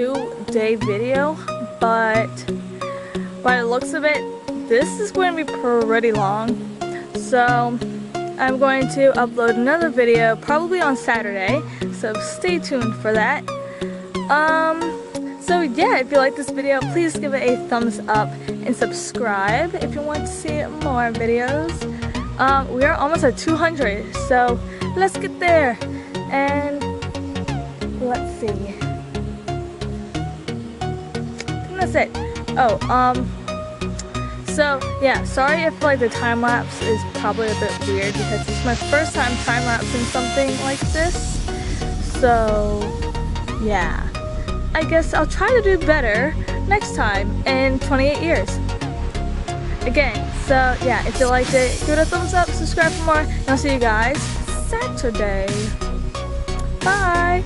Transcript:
day video, but by the looks of it, this is going to be pretty long. So I'm going to upload another video probably on Saturday, so stay tuned for that. Um, so yeah, if you like this video, please give it a thumbs up and subscribe if you want to see more videos. Um, we are almost at 200, so let's get there. And let's see. That's it. Oh, um, so yeah, sorry if like the time lapse is probably a bit weird because it's my first time time lapsing something like this. So yeah, I guess I'll try to do better next time in 28 years. Again, so yeah, if you liked it, give it a thumbs up, subscribe for more, and I'll see you guys Saturday. Bye!